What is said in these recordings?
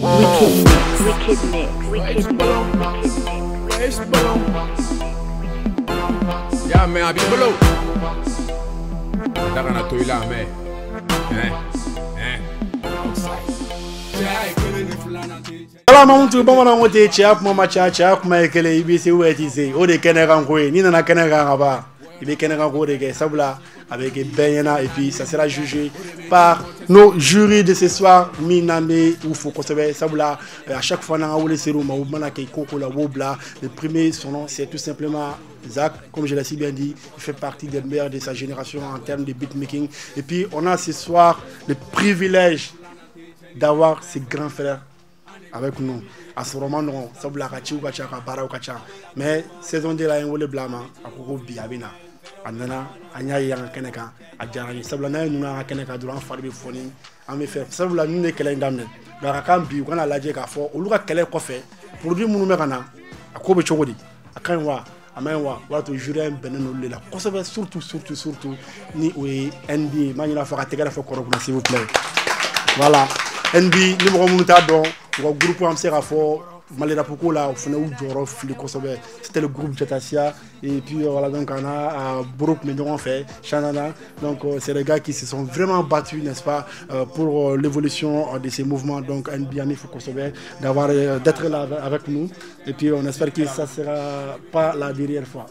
Wicked Mix. Wicked Mix. Wicked Mix. Wicked Mix. Ya men, abi bolo. Daga na toy la men. Eh, eh. ala ma mutu bamanan bon, ko te cɛya kuma ma ca cɛya kuma ye kelen i b'i se ou e, t'i se o de kɛnɛ kan ko ye n'i nana kɛnɛ kan ka ban i bɛ kɛnɛ kan ko de kɛ sabula a bɛɛ ɲɛna et puis ça sera jugé par nos jurys de ce soir min n'an bɛ u fo kosɛbɛ sabula euh, à chaque fois n'an ka wele ser'u ma u mana kɛ ko ko la bila le premier son nom c'est tout simplement Zach, comme je l'ai si bien dit, il fait partie des meilleurs de sa génération en termes de beatmaking. Et puis, on a ce soir le privilège d'avoir ces grands frères avec nous. A sɔrɔ ma nɔgɔn sabula a ka ciw ka ca a ka baaraw mais saison de la ye n wele bila a ma a ko a a nana an y'a ye an ka kɛnɛ kan. A diyara n ye. Sabula n'a ye ninnu an ka kɛnɛ kan dɔrɔn an fari bɛ fɔni an bɛ fɛ. Sabula ninnu de kɛlɛ in daminɛ. Donc a ka kan bi u kana lajɛ k'a fɔ olu ka kɛlɛ kɔfɛ produit minnu bɛ ka na a ko bɛ cogo di? A ka ɲi wa? A ma ɲi wa? O y'a to jury in bɛnnen n'olu de la kosɛbɛ surtout surtout surtout ni o ye NB ye n b'a ɲini a fɔ ka tɛgɛrɛ fɔ kɔrɔ kunna s'il vous plaît. Voilà. NB ni mɔgɔ minnu t'a dɔn u ka groupe an bɛ se k'a fɔ Mali rap ko la o fana y'u jɔyɔrɔ fili kosɛbɛ c'était le groupe Jatasia et puis euh, voilà donc on a Boro kun bɛ ɲɔgɔn fɛ Shanana. Donc euh, c'est des gars qui se sont vraiment battus n'est-ce pas euh, pour l'évolution de ces mouvements donc an bɛ fo kosɛbɛ d'avoir d'être là avec nous. Et puis on espère que ça sera pas la dernière fois.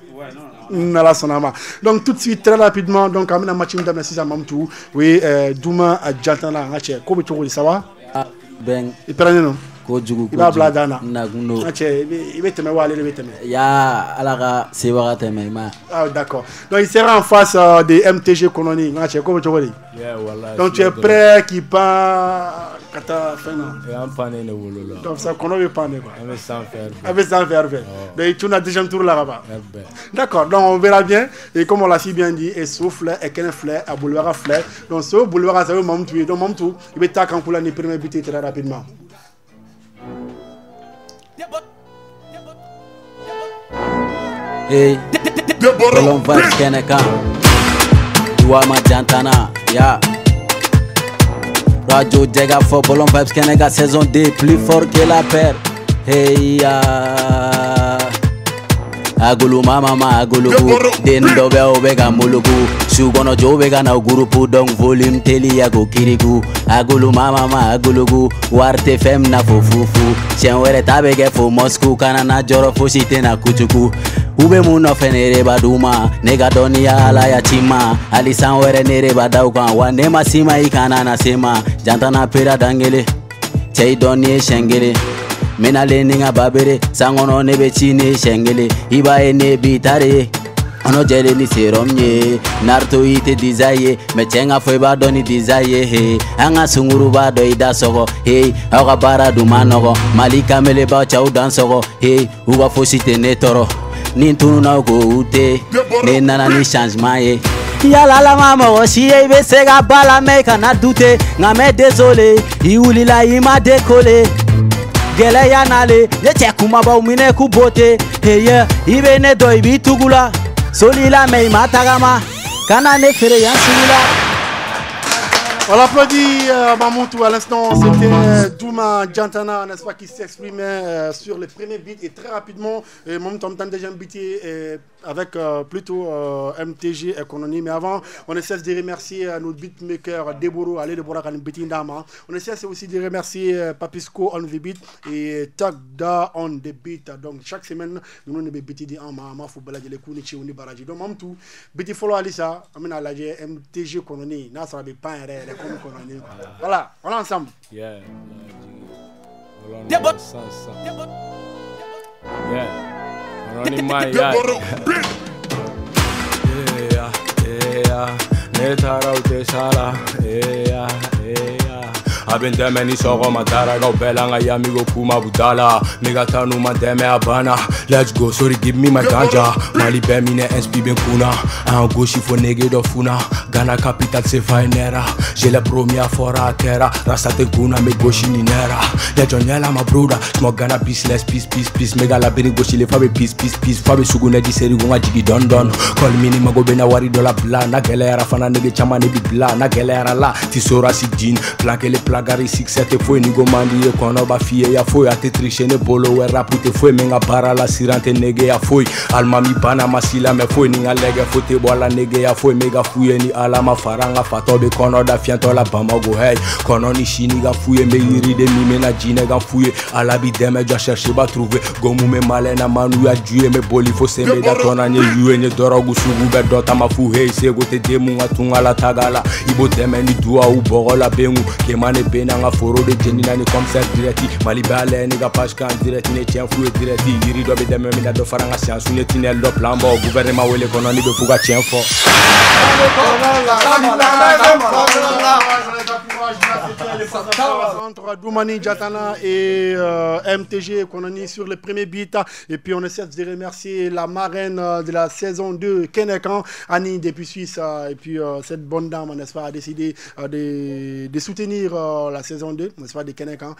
N'ala sɔnna a ma donc tout de suite très rapidement donc an bɛna match min daminɛ sisan Mamutu o ye Duma Jantana an ka cɛ ko bɛ cogo di ça va? Ah, bɛn i pɛrɛnnen don kojugu i b'a bila a dan na. Nakun don an cɛ i bɛ- i bɛ tɛmɛ wa ale de bɛ tɛmɛ. Ya ala ka sebaga tɛmɛ i ma. Ah d'accord. Donc il sera en face euh, de MTG Kononi. Cɛ ko bɛ cogo di? Yeah, donc tu es prêt k'i pan ka taa fɛn na Et en panne ne wolo la. donc ça kɔnɔ bɛ pan de quoi An bɛ san fɛ. a bɛ sanfɛ yɛrɛ fɛ donc i tun na deuxième tour la ka ban Bɛɛ. D'accord, donc on verra bien. Et comme on l'a si bien dit, et souffle, et qu'un fleur, et boulevard fleur. Donc ce boulevard, ça veut Mamtou. Donc Mamtou, il va très rapidement. Eh. Hey, football fans can't come. You are my jantana, yeah. Radio Jega for Bolon Vibes Kenega saison 2 plus fort que la paire. Hey ya Agulu mama ma agulu ku. Den dobe be o be ga muluku Sugono jo bega na gurupu donc volume teli ya go kirigu Agulu mama ma agulu ku. Warte fem na fufufu. Shen were tabe ge fo Moscou kanana joro fo shite na kuchuku u bɛ mun nɔfɛ ne de b'a d'u ma ne ka dɔnniya ala ya ci ma hali san wɛrɛ ne de b'a da u kan wa ne ma si ma i kana na se ma jantana pera dan kelen cɛ i dɔnni ye siɲɛ kelen menale ni ka babere san kɔnɔ ne bɛ ci ne siɲɛ kelen i b'a ye ne b'i ta de ye ɔnɔ jɛlen ni serum ye narito i tɛ diza ye mɛ cɛ ka fɔ i b'a dɔn ni diza ye he. An ka sunkuru b'a dɔn i da sɔgɔ he. Aw ka baara dun ma nɔgɔ mali kamelebaw cɛw dan sɔgɔ he. U ka fosi tɛ ne tɔɔrɔ ni tununa ko tɛ ne nana ni changement ye yalala ma mɔgɔ si ye i bɛ se ka ba la mɛ i kana dute nka mɛ désolé i wulila i ma décoller gɛlɛya nale ne cɛ kumabaw minɛ k'u bote heye i be ne dɔ i b'i tugu la soli la mɛ i ma tagama kana ne feere yan sugu la On l'applaudit euh, Mamoutou à l'instant, c'était euh, Douma Jantana, n'est-ce pas, qui s'exprimait euh, sur le premier beat et très rapidement, euh, en même temps déjà euh, avec euh, plutôt euh, MTG Economy. Mais avant, on essaie de remercier euh, notre beatmaker Deboro, allez Deborah Kalim Dama. On essaie aussi de remercier euh, Papisco on the beat et Tagda on the beat. Donc chaque semaine, nous avons beat en ma faut balader les coups, ni ni baraji. Donc Mamoutou, beat follow Alisa, amena la MTG Economy, na ça comme coroner. Voilà, on ensemble. Yeah. Débot. Yeah. Running my yard. Yeah, yeah. Ne tarau te sala. Yeah. A bɛ n dɛmɛ ni sɔgɔma darakaw bɛɛ la n ka yamigo kuma bu da la mi ka taa n'u ma dɛmɛ a banna let's go sorry give me my ganja. Mali bɛɛ minɛ nsp bɛ n kunna an gosi fo nege dɔ funa. Ghana capital se fa ye nɛra j'ai le premier fɔra a kɛra rasta tɛ kunna n bɛ gosi ni nɛra lɛjɔ ɲɛla ma broda small ghana business peace peace peace. N bɛ ka labiri gosili fa bɛ peace peace peace. Fa bɛ sugunɛ di seri ko n ka jigi dɔn dɔn kɔli mini mago bɛ na wari dɔ la bila n'a gɛlɛyara fana nege caman ne bi bila n'a gɛlɛyara la ti sora si din plan kelen plan lagari succès te foyi nigo mandi ye kɔnɔ ba f'i ye ya foyi a tɛ triche ne bolo wɛ rapu tɛ foyi min ka baara la siran tɛ negeya foyi alimami bana ma si lamɛn foyi ni ka lɛgɛ fo tɛ bɔ a la negeya foyi me ka f'u ye ni ala ma fara n ka fatɔ be kɔnɔ da fiɲɛtɔ la bamago hɛy kɔnɔ ni sini ka f'u ye n be yiriden min bena jinɛ ka f'u ye ala bi dɛmɛ jɔ cherche ba trouve. Gomu me malɛ na manu ya ju ye n be boli fo sembe da tɔna ye yu ye n ye dɔrɔgu sugu bɛ dɔ tama f'u he sego tɛ den mun ka tunga la taga la i b'o dɛmɛ ni duwawu bɔgɔ la bengu kema ne bena n ka foro de jenina ni commissaire dirɛti mali bɛ alɛ ni ka page kan dirɛti ne tiɲɛ f'u ye dirɛti yiri dɔ be dɛmɛ mina dɔ fara n ka siyansu ne tinɛli dɔ plan bɔ gouvernement wele kɔnɔ ni be f'u ka tiɲɛ fɔ Entre Doumani Djatana et euh, MTG Konani sur le premier beat. Et puis on essaie de remercier la marraine euh, de la saison 2, Kenekan, Annie depuis Suisse. euh, et puis euh, cette bonne dame, n'est-ce pas, a décidé euh, de, de soutenir la saison 2, n'est-ce pas, de Kenekan.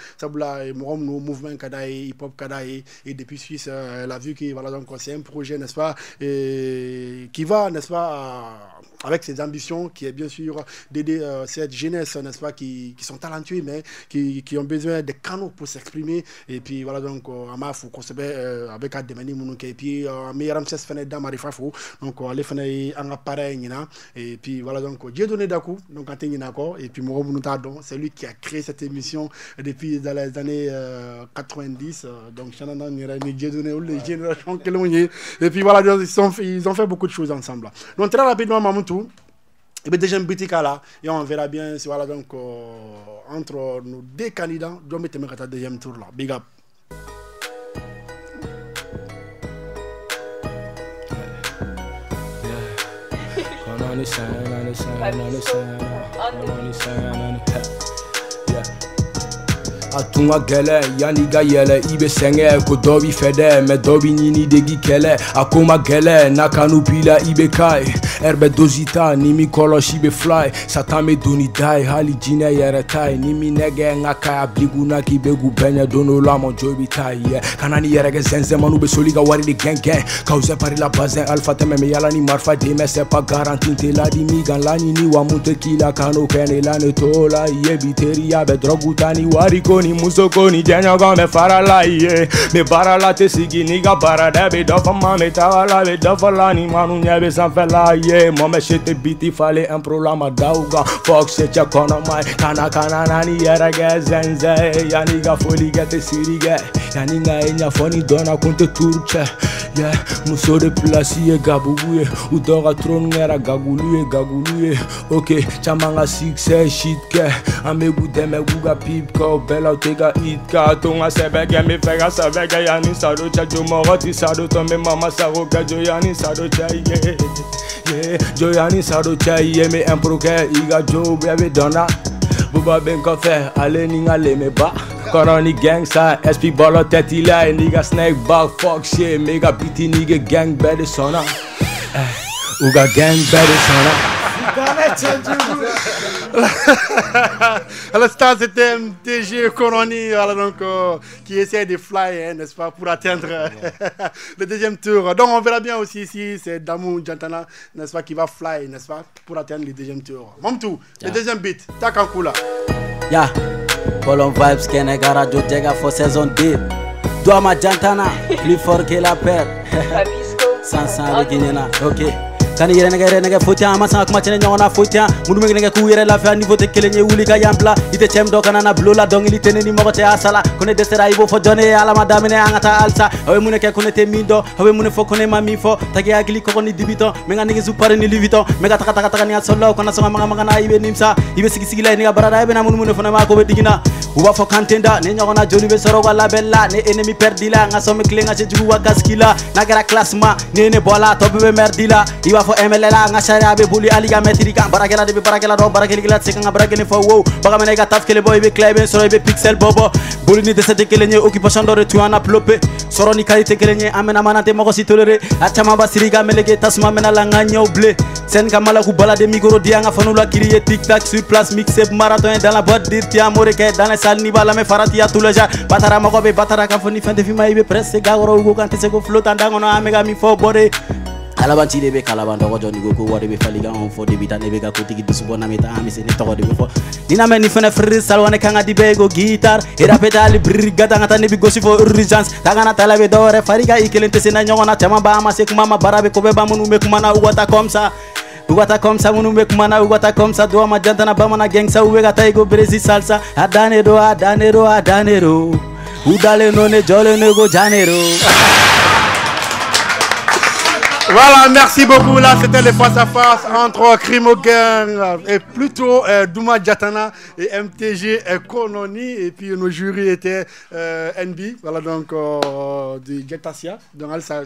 Et Morom, nos mouvements Kadaï, hip-hop Kadaï. Et depuis Suisse, elle a vu que voilà, donc c'est un projet, n'est-ce pas, et qui va, n'est-ce pas, à- avec ses ambitions, qui est bien sûr d'aider cette jeunesse, n'est-ce pas, qui, qui sont talentueux, mais qui, qui ont besoin de canaux pour s'exprimer. Et puis voilà, donc, euh, Ama, faut qu'on se met euh, avec Ademani Mounouke. Et puis, euh, meilleur Ramses Fene Damari Fafo. Donc, les Fene en appareil, nina. Et puis voilà, donc, Dieu donné d'acoup. Donc, quand il y a encore. Et puis, Moro Mounoutardo, c'est lui qui a créé cette émission depuis dans les années euh, 90. euh, donc, Shanana Nirani, Dieu donné, ou les générations. Et puis voilà, donc, ils, sont, ils ont fait beaucoup de choses ensemble. Donc, très rapidement, Mamoutou. Et bien déjà un petit cas là, et on verra bien si voilà donc euh, entre nos deux candidats, doit mettre le deuxième tour là. Big up. a tun ka gɛlɛ yanni i ka i be sɛngɛ ko dɔ b'i fɛ dɛ mɛ dɔ b'i ɲini kɛlɛ a ko ma gɛlɛ n'a kanu b'i la i be ka ye ɛri bɛ dosi ta ni mi kɔlɔsi be fly. Satan be doni da ye hali jinɛ yɛrɛ ta ye ni mi nɛgɛ n ka kaya biliguna k'i be k'u bɛɛ ɲɛ don dɔ la mɔ jo bi ta ye kana ni yɛrɛ kɛ zɛnzɛmanu be soli ka wari de gɛngɛn kaw zɛ pari la bazɛn alifa tɛmɛ me yala ni marifa demɛ c'est pas garanti n tɛ ladi mi kan laɲini wa mun tɛ k'i la kan'o kɛ ne la ne t'o la i ye bi teriya bɛ dɔrɔgu ta ni sokoni musokoni jɛɲɔgɔn bɛ farala ye be baarala tɛ sigi n'i ka baarada be dɔ fama be tagala be dɔ fɔla ni manu ɲɛ be sanfɛla ye mɔmɛ se tɛ biti fale ɛnprolama daw kan fɔk se cɛ kɔnɔma ye kana kana nani yɛrɛkɛ zɛnzɛ yani ka folikɛ tɛ sirikɛ yani ka ye ɲɛfɔni dɔna kun tɛ turu cɛ yɛ muso de plasi ye gabugu ye u dɔ ka troni kɛra gagulu ye gagulu ye ok caaman ka sikisɛ eh, shit kɛ an be k'u dɛmɛ k'u ka pip kɛ o bɛɛ la utega itka tunga sebege mi fega sebege yani saru cha jumoroti saru to mi mama saro ka jo yani saro chahiye ye jo yani saro chahiye mi empro ke iga jo ya dona buba ben kofe ale ninga le me ba. Corona gangsta, SP baller 30 line nigga snake bag, fuck shit, mega bti nigga gang bij de Uga gang bij de. À l'instant, c'était MTG Koroni, voilà, donc, euh, qui essaie de fly, hein, n'est-ce pas, pour atteindre le deuxième tour. Donc, on verra bien aussi si c'est Damou Jantana, n'est-ce pas, qui va fly, n'est-ce pas, pour atteindre le deuxième tour. Mamtou, le Yeah. deuxième beat, Takankula. Ya, Colon Vibes Kene Radio Jega for saison 2 Doama Jantana, plus fort que la paire Sansan Reginena, ok kani yɛrɛ nɛgɛ yɛrɛ nɛgɛ fotiyan an ma san ka kuma cɛnɛ ɲɔgɔn na fotiyan minnu bɛ nɛgɛ k'u yɛrɛ lafiya niveau tɛ kelen ye wuli ka yan bila i kana na bulon la dɔnkili tɛ ne ni mɔgɔ tɛ a sala ko ne dɛsɛra i b'o fɔ jɔn ne ala ne kɛ ko ne tɛ min dɔn aw ye mun ne fɔ ko ne ma min fɔ tagi hakili kɔgɔ ni dibitɔn n bɛ ka pari ni livitɔn n bɛ ka taga taga taga ni ka sɔlilaw kana sɔn maga na i bɛ nimisa i bɛ sigi sigi la i barada i bɛ na munumunu fana bɛ digina. U b'a fɔ kan tɛ da ne ɲɔgɔnna ka labɛn la ne ennemi perdi la n ka se jugu wa kasiki la n'a ne ye ne bɔ la tɔ bɛɛ bɛ merdi la i b'a fo ML la nga sharia be buli aliga metri ka barakela de be bara barakela do barakeli gila tsika nga barakeli fo wo baga mena ga taf kele boy be klebe soro be pixel bobo. Buli ni de sete kele nye occupation do tu ana plope. Soro ni kalite kele nye amena mana te mako si tolere acha ma basiri ga melege tasma mena la nga nyo ble. Sen ka mala ku bala de micro dia nga fanu la kiriye tic tac sur place mixep marathon dans la boîte dir ti amore ke dans la salle ni bala me farati ya tuleja batara mako be batara ka fo ni fende fi ma ibe presse ga ro go kan te se go flotan dangono amega mi fo bore. kalabanci de be kalaban dɔgɔ jɔ ni ko ko wari be fali ka anw fɔ debi ta ne be ka kotigi dusu bɔ nami ta an be se ne tɔgɔ de e e be fɔ ni na mɛn ni fɛnɛ friri salwane kan ka di bɛɛ ko gitar erapeta ali brigada ka ta ne bi gosi fɔ urgence. Ta kana tala be dɔwɛrɛ fari ka i kelen tɛ se na ɲɔgɔn na caaman b'a ma se kuma ma baara be kobɛ ba minnu be kuma na u ka ta comme ça ugata komsa munu be kumana ugata komsa do ma jantana bamana gengsa uwe gata igo brezi salsa adanero adanero adanero udale none jole nego janero Voilà, merci beaucoup. Là, c'était les face à face entre Crimo et plutôt euh, Douma Djatana et MTG et Kononi. Et puis nos jurys étaient euh, NB, voilà donc euh, de Jetasia. Donc, elle, ça,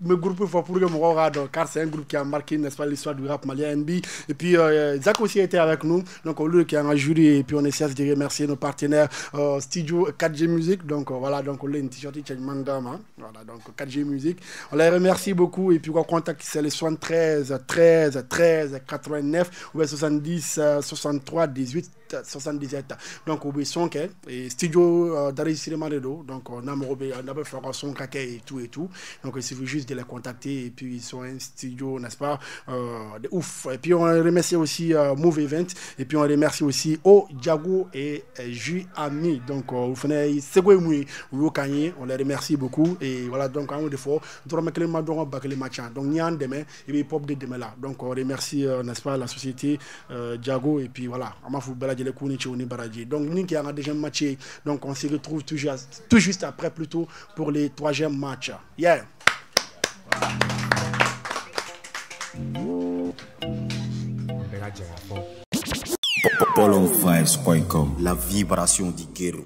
me groupe pour que mon car c'est un groupe qui a marqué n'est-ce pas l'histoire du rap malien NB et puis euh, Zach aussi était avec nous. Donc au lieu qui a un et puis on essaie de remercier nos partenaires euh, Studio 4G Music. Donc euh, voilà donc on a une t-shirt Mandama voilà donc 4G Music. On les remercie beaucoup et puis on contact c'est les 73 13 13 89 ou 70 63 18 77 donc au son et studio d'enregistrement de dos donc on a fait son et tout et tout. Donc il suffit juste de les contacter et puis ils sont un studio n'est-ce pas euh, de ouf et puis on remercie aussi euh, Move Event et puis on remercie aussi O Diago et euh, Ju Ami donc euh, vous venez on les remercie beaucoup et voilà donc un fois donc nyan demain et puis pop de demain là donc on remercie euh, n'est-ce pas la société Diago et puis voilà on m'a les Kounichi Oni Baradji. Donc, nous qui avons déjà matché, donc on se retrouve tout juste, tout juste après plutôt pour les troisième matchs. Yeah. Polo Vibes.com, la vibration du guerre.